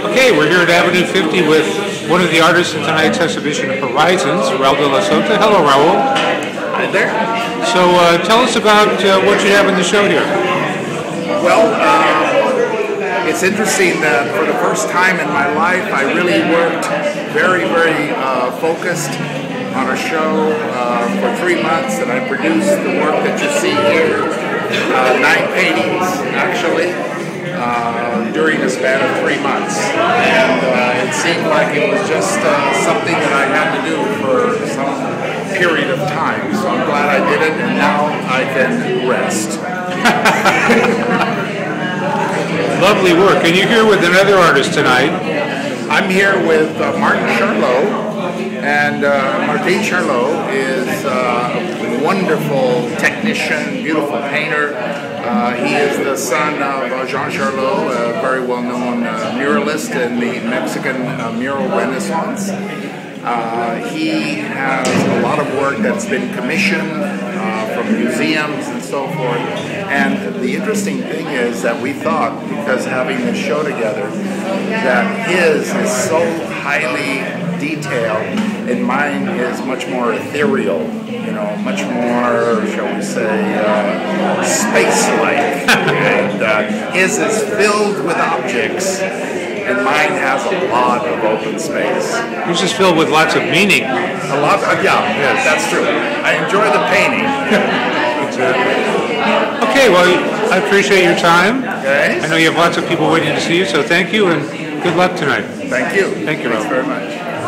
Okay, we're here at Avenue 50 with one of the artists in tonight's exhibition, Horizons, Raoul de la Sota. Hello, Raoul. Hi there. So uh, tell us about uh, what you have in the show here. Well, uh, it's interesting that for the first time in my life, I really worked very, very uh, focused on a show uh, for three months, and I produced the work that you see here, uh, nine paintings actually uh, during a span of three months. And uh, it seemed like it was just uh, something that I had to do for some period of time. So I'm glad I did it, and now I can rest. Lovely work. And you're here with another artist tonight. I'm here with uh, Martin Charlot. And uh, Martin Charlot is uh, wonderful technician, beautiful painter. Uh, he is the son of uh, Jean Charlot, a very well-known uh, muralist in the Mexican uh, mural renaissance. Uh, he has a lot of work that's been commissioned uh, from museums and so forth. And the interesting thing is that we thought, because having this show together, that his is so highly detailed and mine is much more ethereal, you know, much more, shall we say, uh, space-like. and uh, his is filled with objects and mine has a lot of open space. Yours is filled with lots of meaning. A lot, uh, yeah, yes, that's true. I enjoy the painting. okay, well, I appreciate your time. Okay. I know you have lots of people waiting to see you, so thank you and good luck tonight. Thank you. Thank you, Thanks Rob. very much.